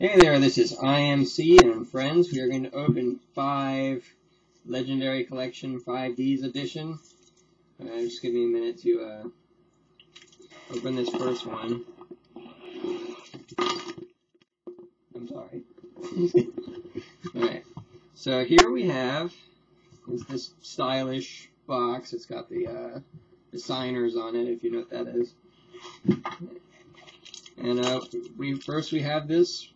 Hey there, this is IMC and friends. We are going to open five Legendary Collection 5Ds edition. Uh, just give me a minute to uh, open this first one. I'm sorry. Alright, so here we have is this stylish box. It's got the, uh, the signers on it, if you know what that is. And uh, we first we have this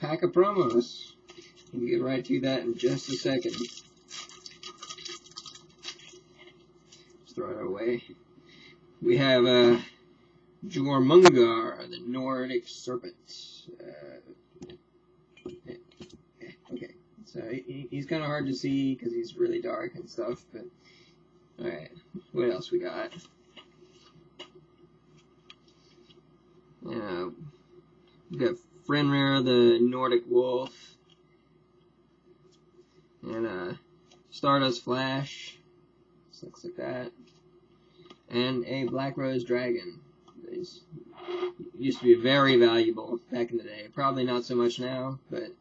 pack of promos. We'll get right to that in just a second. Just throw it away. We have uh, Jormungandr, the Nordic Serpent. Uh, okay, so he, he's kind of hard to see because he's really dark and stuff, but alright, what else we got? Uh, we got Fenrir, the Nordic Wolf, and uh, Stardust Flash, looks like that, and a Black Rose Dragon. These used to be very valuable back in the day. Probably not so much now, but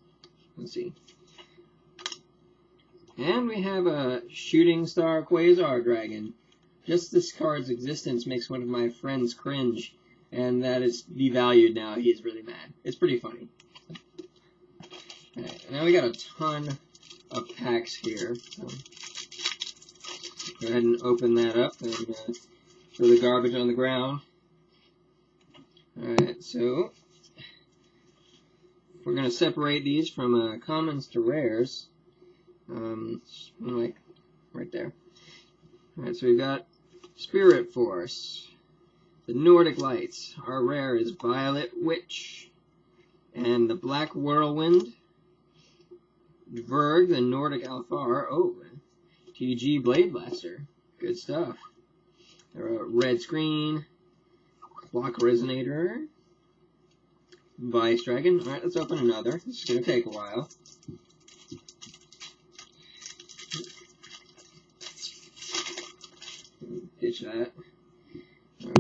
let's see. And we have a Shooting Star Quasar Dragon. Just this card's existence makes one of my friends cringe and that is devalued now. He's really mad. It's pretty funny. Now we got a ton of packs here. So go ahead and open that up and uh, throw the garbage on the ground. Alright, so we're going to separate these from uh, commons to rares. Um, like right there. Alright, so we've got Spirit Force. The Nordic Lights. Our rare is Violet Witch. And the Black Whirlwind. Dverg, the Nordic Alfar. Oh, TG Blade Blaster. Good stuff. red Screen. Clock Resonator. Vice Dragon. Alright, let's open another. This is going to take a while. Ditch that.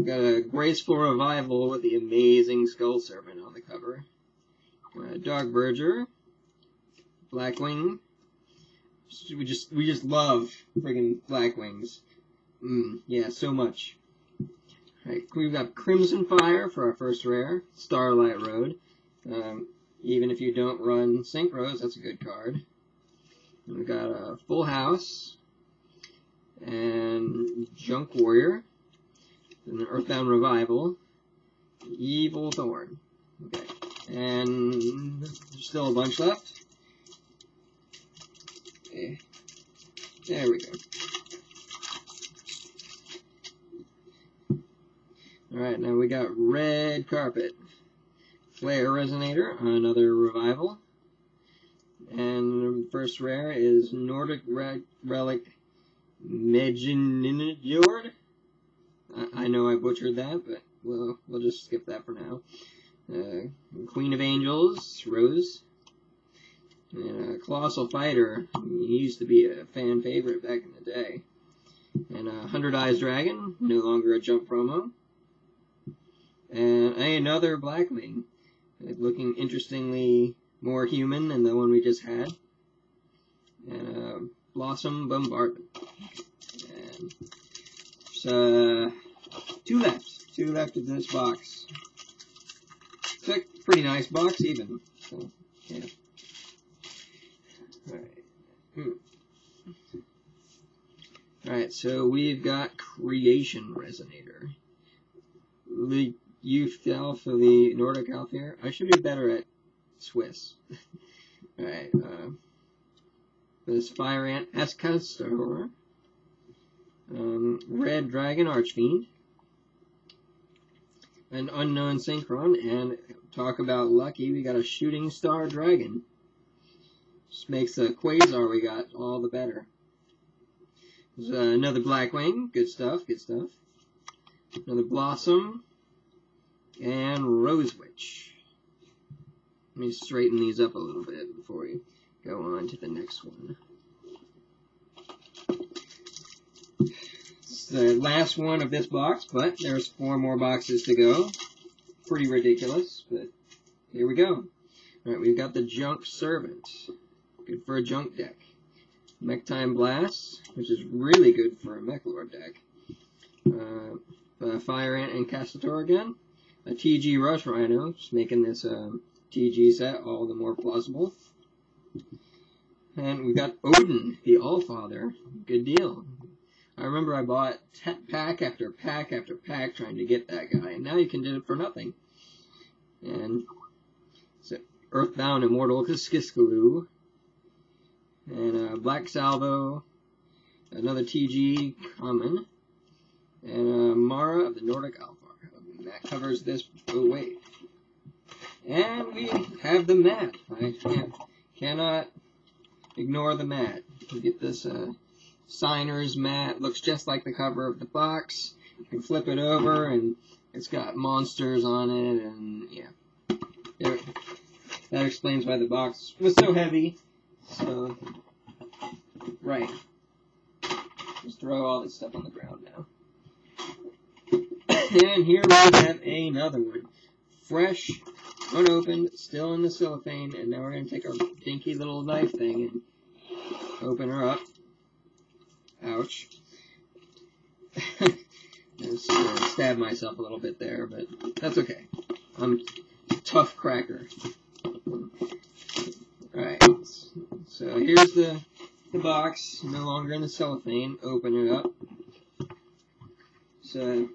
Got a graceful revival with the amazing Skull Servant on the cover. Uh, Dark Verger, Blackwing. We just we just love friggin' Blackwings. Mm, yeah, so much. Right, we've got Crimson Fire for our first rare, Starlight Road. Um, even if you don't run Synchros, that's a good card. we've got a Full House and Junk Warrior and Earthbound Revival, Evil Thorn. Okay, and there's still a bunch left. Okay. There we go. Alright, now we got Red Carpet. Flare Resonator, another revival. And first rare is Nordic Re Relic Meginidjord. I, know I butchered that, but we'll, we'll just skip that for now. Uh, Queen of Angels, Rose. And uh, Colossal Fighter, he used to be a fan favorite back in the day. And uh, Hundred Eyes Dragon, no longer a jump promo. And another Blackwing, looking interestingly more human than the one we just had. And uh, Blossom Bombardment. And uh, two left. Two left of this box. It's a pretty nice box even. So, yeah. Alright. Hmm. Alright, so we've got Creation Resonator. The the Nordic Alfair. I should be better at Swiss. Alright, uh, this Fire Ant Ascator. Um, Red Dragon Archfiend. An Unknown Synchron. And talk about lucky, we got a Shooting Star Dragon. Just makes the Quasar we got all the better. There's uh, another Blackwing. Good stuff, good stuff. Another Blossom. And Rose Witch. Let me straighten these up a little bit before we go on to the next one. The last one of this box, but there's four more boxes to go. Pretty ridiculous, but here we go. Alright, we've got the Junk Servant. Good for a junk deck. Mech Time Blast, which is really good for a Meklord deck. Uh, uh, Fire Ant Ascator again. A TG Rush Rhino, just making this um, TG set all the more plausible. And we've got Odin, the Allfather. Good deal. I remember I bought pack after pack after pack trying to get that guy, and now you can do it for nothing. And so Earthbound Immortal Kiskiskaloo, and uh, Black Salvo, another TG common, and uh, Mara of the Nordic Alpha. That covers this. Oh wait, and we have the mat. I can't, cannot ignore the mat. Get this uh, signer's mat. Looks just like the cover of the box. You can flip it over, and it's got monsters on it, and yeah. There, that explains why the box was so heavy. So, right. Just throw all this stuff on the ground now. and here we have another one. Fresh, unopened, still in the cellophane, and now we're going to take our dinky little knife thing and open her up. Ouch. Just uh, stab myself a little bit there, but that's okay. I'm a tough cracker. Alright, so here's the, the box, no longer in the cellophane. Open it up. So,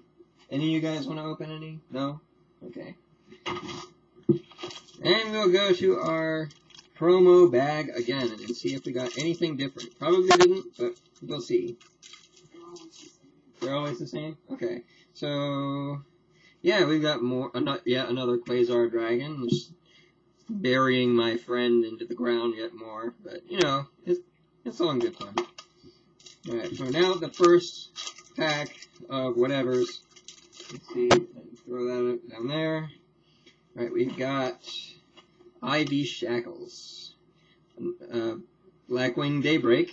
any of you guys want to open any? No? Okay. And we'll go to our promo bag again and see if we got anything different. Probably didn't, but we'll see. They're always the same? Okay. So, yeah, we've got more, yet another Quasar Dragon, just burying my friend into the ground yet more, but, you know, it's, it's all in good fun. Alright, so now the first pack of whatever's, let's see, throw that down there. Alright, we've got Ivy Shackles. Uh, Blackwing Daybreak.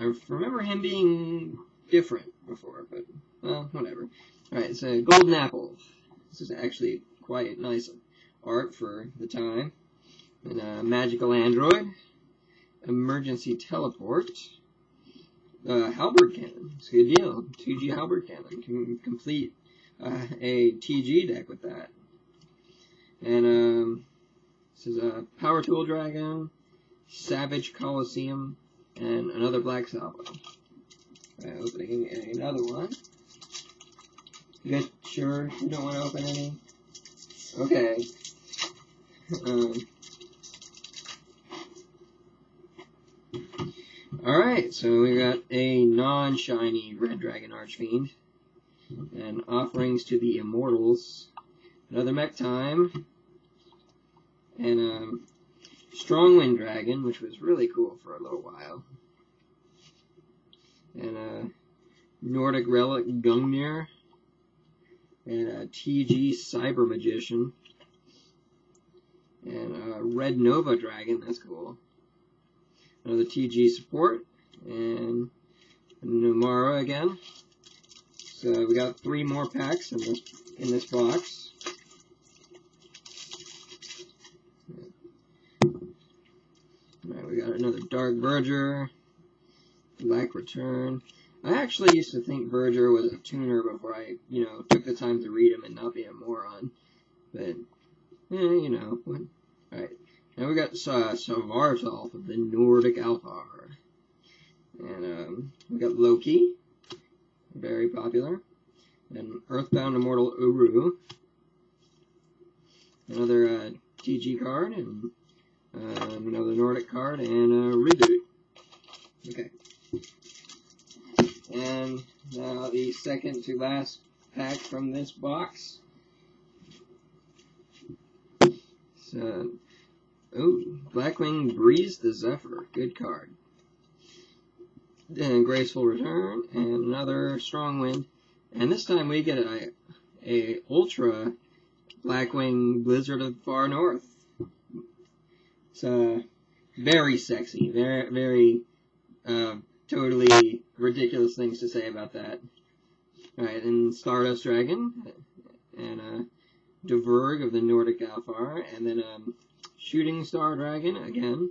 I remember him being different before, but, well, whatever. Alright, so Golden Apple. This is actually quite nice art for the time. And Magical Android. Emergency Teleport. Halberd Cannon. It's a good deal. TG Halberd Cannon. Can complete uh, a TG deck with that. And, um, this is a Power Tool Dragon, Savage Coliseum, and another Black Salvo. Right, opening another one. You guys sure you don't want to open any? Okay. Um. Alright, so we got a non-shiny Red Dragon Archfiend. And offerings to the Immortals. Another Mech Time and um, Strongwind Dragon, which was really cool for a little while, and uh, Nordic Relic Gungnir, and a TG Cyber Magician, and a Red Nova Dragon, that's cool. Another TG support, and Numara again. So we got three more packs in this in this box. We got another Dark Verger, Black Return. I actually used to think Verger was a tuner before I, you know, took the time to read him and not be a moron. But, eh, you know. Alright. Now we got uh, of the Nordic Alfar. And um, we got Loki. Very popular. And Earthbound Immortal Uru. Another uh, TG card. And Uh, another Nordic card, and a reboot. Okay. And now the second to last pack from this box. So, oh, Blackwing Breeze the Zephyr. Good card. And Graceful Return, and another Strong Wind. And this time we get a, a Ultra Blackwing Blizzard of Far North. It's uh, very sexy, very, very, uh, totally ridiculous things to say about that. Alright, and Stardust Dragon, and uh, Dverg of the Nordic Alfar, and then um, Shooting Star Dragon again.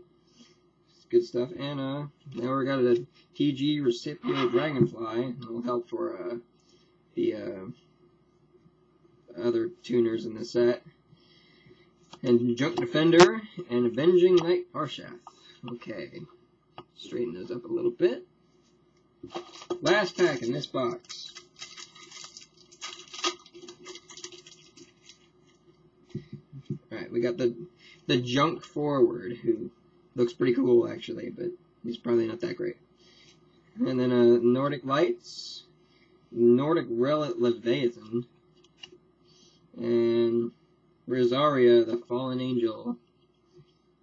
Good stuff. And uh, now we've got a TG Recipro Dragonfly. It'll help for uh, the uh, other tuners in the set. And Junk Defender and Avenging Knight Parshath. Okay. Straighten those up a little bit. Last pack in this box. Alright, we got the the junk forward who looks pretty cool actually, but he's probably not that great. And then uh, Nordic Lights, Nordic Relic Leviathan, and Rosaria, the Fallen Angel,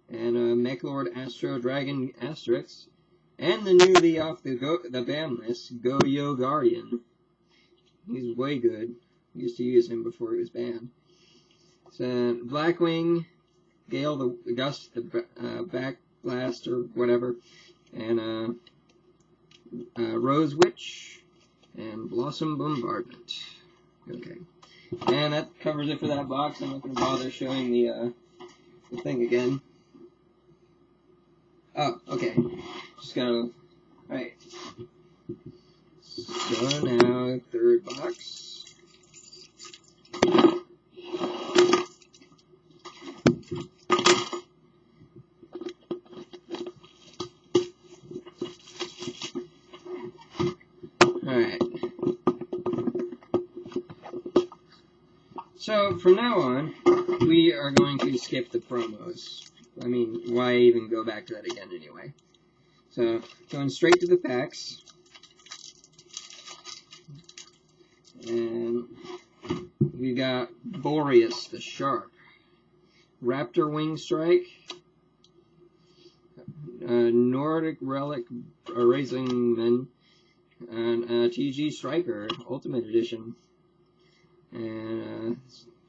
and uh, Meklord Astro Dragon Asterix, and the newly off the go the ban list, Goyo Guardian. He's way good. Used to use him before he was banned. So, Blackwing, Gale the Gust, the uh, Back Blast or whatever, and uh, uh, Rose Witch, and Blossom Bombardment. Okay. And that covers it for that box. I'm not going to bother showing the, uh, the thing again. Oh, okay. Just gotta. Alright. So now, third box. Alright. So, from now on, we are going to skip the promos. I mean, why even go back to that again anyway? So, going straight to the packs. And we got Boreas the Shark, Raptor Wing Strike, uh, Nordic Relic uh, Racing Men, and uh, TG Striker Ultimate Edition. And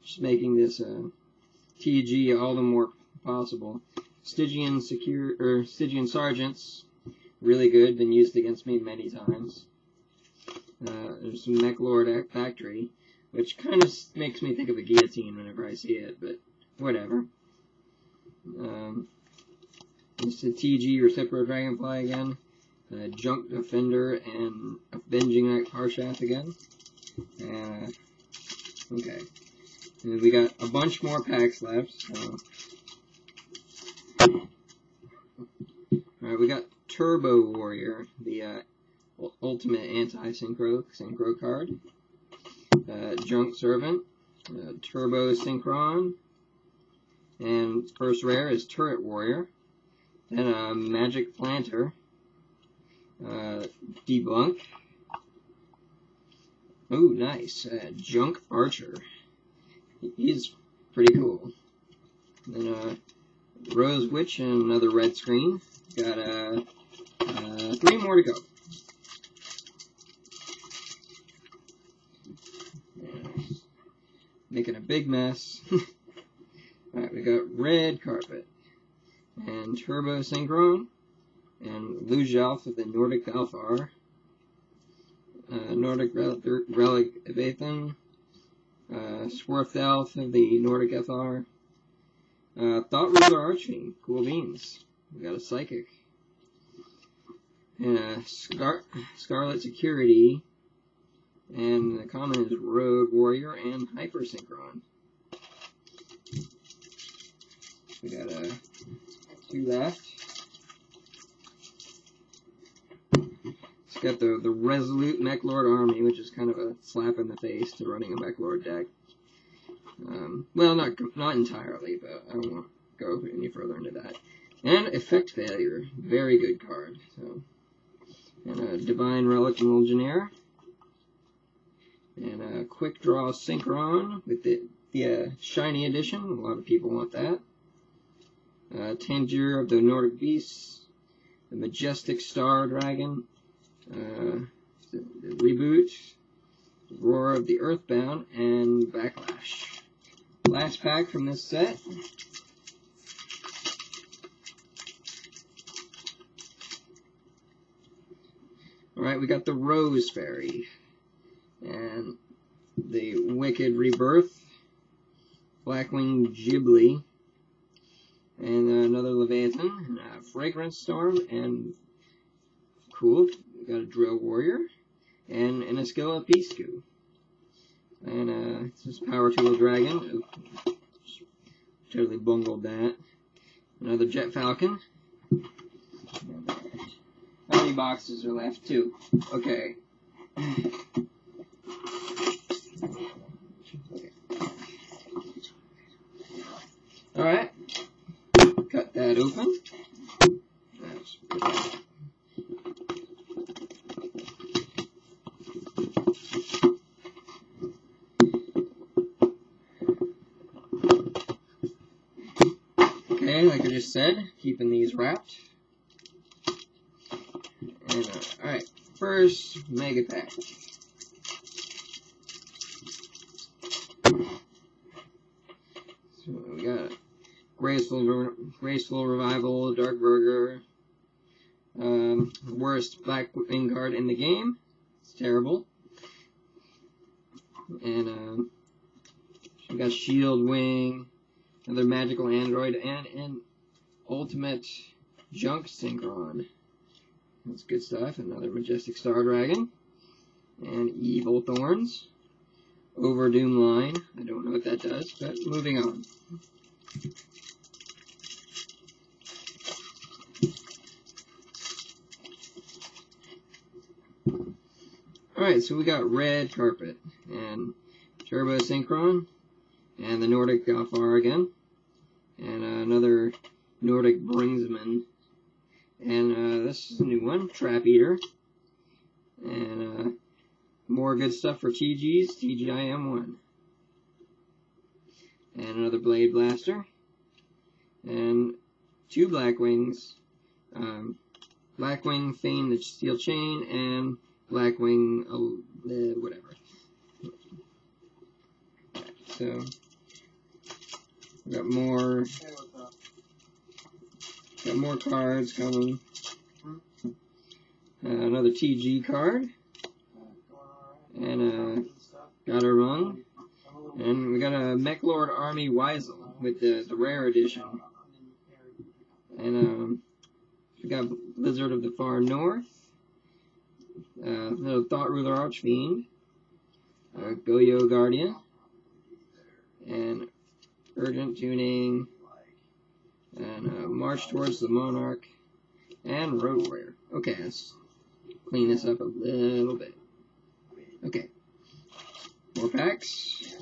just making this uh, TG all the more possible. Stygian secure or Stygian sergeants, really good. Been used against me many times. Uh, there's some Meklord Factory, which kind of makes me think of a guillotine whenever I see it, but whatever. Um, it's a TG Recipro Dragonfly again. Uh, Junk Defender and Avenging Knight Parshath again. Uh, okay. And we got a bunch more packs left, so Alright, we got Turbo Warrior, the uh, ultimate anti-synchro synchro card. Uh, Junk Servant, uh, Turbo Synchron, and first rare is Turret Warrior. Then a uh, Magic Planter, uh, Debunk. Oh, nice. Uh, Junk Archer. He's pretty cool. Then uh, Rose Witch and another red screen. Got uh, uh, three more to go. Making a big mess. Alright, we got red carpet. And Turbo Synchron. And Ljosalf of the Nordic Alfar. Uh, Nordic Relic, Relic Evathan. Uh, Svartalf of the Nordic FR. Uh, Thought Ruler Archie, cool beans. We got a Psychic. And a Scar Scarlet Security. And the common is Road Warrior and Hyper Synchron. We got a uh, two left. Got the, the Resolute Meklord Army, which is kind of a slap in the face to running a Meklord deck. Um, well, not not entirely, but I won't go any further into that. And Effect Veiler, very good card. So, and a Divine Relic Engineer. And a Quick Draw Synchron with the, the uh, Shiny Edition. A lot of people want that. Uh, Tangier of the Nordic Beasts. The Majestic Star Dragon. Uh, Reboot. Roar of the Earthbound. And Backlash. Last pack from this set. Alright, we got the Rose Fairy. And the Wicked Rebirth. Blackwing Ghibli. and another Leviathan, and Fragrance Storm, and cool, we got a Drill Warrior, and an Esquila Piscu. And uh, this is Power Tool Dragon. Oop, totally bungled that. Another Jet Falcon. How many boxes are left? Two. Okay. Alright. Cut that open. Okay, like I just said, keeping these wrapped. And, uh, alright, first Mega Pack. So we got Graceful, Graceful Revival, Dark Verger, um, worst Black Wing card in the game. It's terrible. And um, we got Shield Wing, another Magical Android, and an Ultimate Junk Synchron. That's good stuff. Another Majestic Star Dragon. And Evil Thorns. Overdoom line. I don't know what that does, but moving on. Alright, so we got Red Carpet and Turbo Synchron and the Nordic Alfar again and uh, another Nordic Bringsman and uh, this is a new one, Trap Eater and uh, more good stuff for TGs, TGI M1 and another Blade Blaster and two Black Wings. um, Blackwing Fane the Steel Chain and Blackwing, oh, uh, whatever. So, we got more, got more cards coming. Uh, another TG card, and uh, got a rung, and we got a Meklord Army Wisel with the, the rare edition. And um, we got Blizzard of the Far North, uh, little Thought Ruler Archfiend, uh, Goyo Guardian, and Urgent Tuning, and uh, March Towards the Monarch, and Road Warrior. Okay, let's clean this up a little bit. Okay, more packs.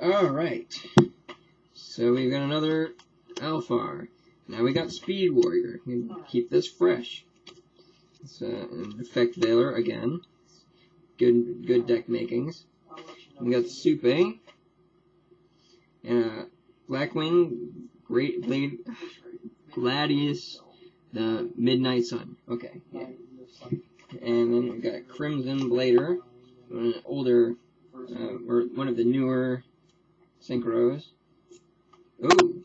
Alright, so we've got another Alfar. Now we got Speed Warrior. keep this fresh. It's uh, an Effect Veiler again. Good good deck makings. We got Supe. And uh, Blackwing, Great Blade, Gladius, the Midnight Sun. Okay, yeah. And then we got Crimson Blader, an older, uh, or one of the newer synchros. Ooh,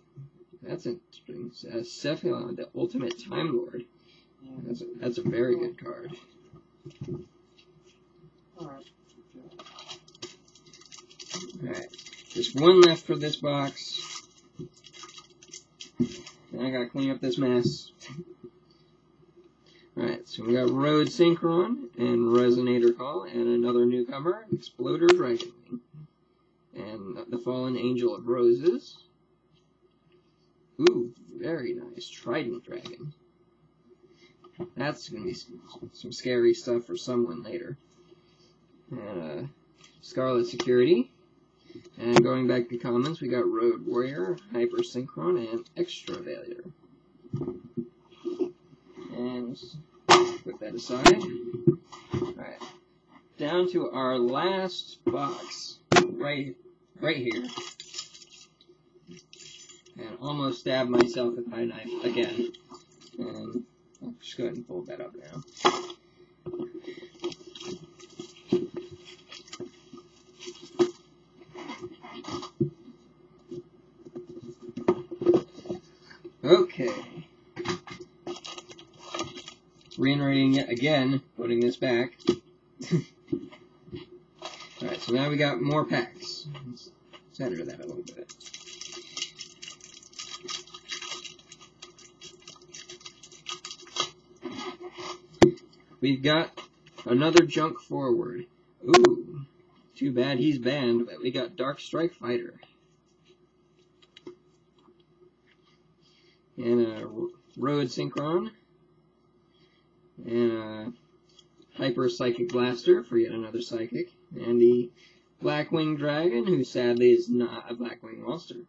that's interesting. Uh, Sephylon, the ultimate Time Lord. That's a, that's a very good card. Alright, just one left for this box. Then I gotta clean up this mess. Alright, so we got Road Synchron and Resonator Call and another newcomer, Exploder Dragon. And the Fallen Angel of Roses. Ooh, very nice. Trident Dragon. That's going to be some, scary stuff for someone later. And, uh, Scarlet Security. And going back to commons, we got Road Warrior, Hyper Synchron, and Extra Veiler. And put that aside. Alright. Down to our last box. Right, right here and almost stabbed myself with my knife again. And I'll just go ahead and fold that up now. Okay. Reiterating it again, putting this back. Alright, so now we got more packs. Let's center that a little bit. We've got another junk forward. Ooh, too bad he's banned, but we got Dark Strike Fighter. And a Road Synchron. And a Hyper Psychic Blaster for yet another Psychic. And the Blackwing Dragon, who sadly is not a Blackwing monster.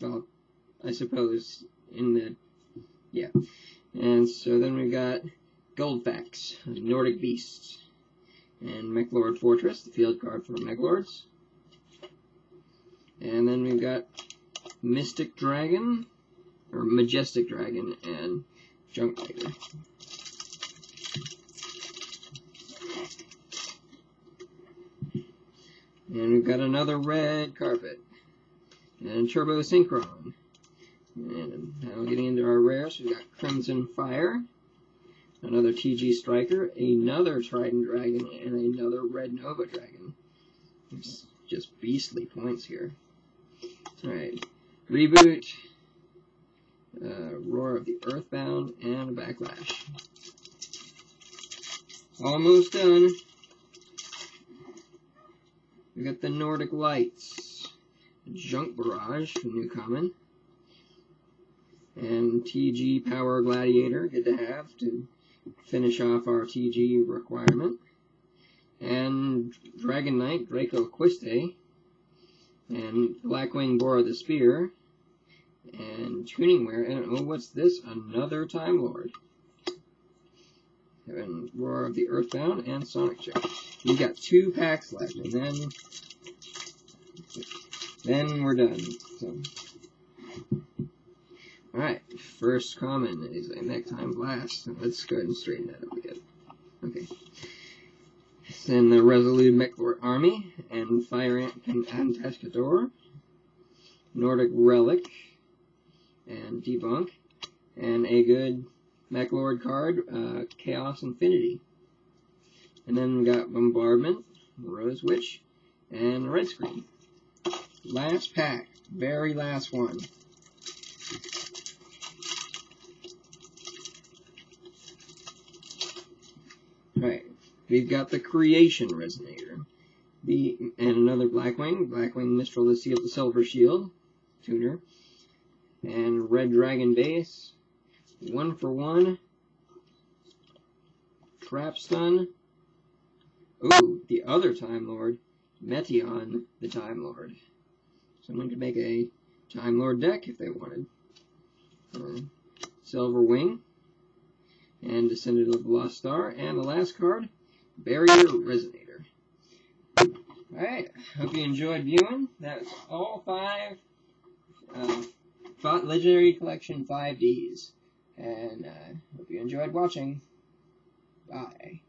Well, I suppose in the... yeah. And so then we got Goldfax, Nordic Beasts, and Meklord Fortress, the field card for Meklords. And then we've got Mystic Dragon, or Majestic Dragon, and Junk Tiger. And we've got another red carpet, and Turbo Synchron. And now getting into our rares, we've got Crimson Fire, another TG Striker, another Trident Dragon, and another Red Nova Dragon. It's just beastly points here. Alright, Reboot, uh, Roar of the Earthbound, and a Backlash. Almost done. We got the Nordic Lights, Junk Barrage, new common, and TG Power Gladiator, good to have to finish off our TG requirement. And Dragon Knight, Draco Quiste, and Blackwing Bora the Spear, and Tuningware, and oh, what's this? Another Time Lord. And Roar of the Earthbound and Sonic Check. We got two packs left, and then then we're done. So. Alright, first common is a Mech-Time Blast. Let's go ahead and straighten that up again. Okay. Then the Resolute Meklord Army, and Fire Ant and Antescador, Nordic Relic, and Debunk, and a good Meklord card, uh, Chaos Infinity. And then we got Bombardment, Rose Witch, and Red Screen. Last pack, very last one. Right. We've got the Creation Resonator. The and another Blackwing, Blackwing Mistral the Seal the Silver Shield, tuner. And Red Dragon Base. One for one. Trap Stun. Ooh, the other Time Lord. Metaion, the Time Lord. Someone could make a Time Lord deck if they wanted. Uh, Silver Wing and Descendant of the Lost Star, and the last card, Barrier Resonator. Alright, hope you enjoyed viewing. That's all five uh, Legendary Collection 5Ds. And uh, hope you enjoyed watching. Bye.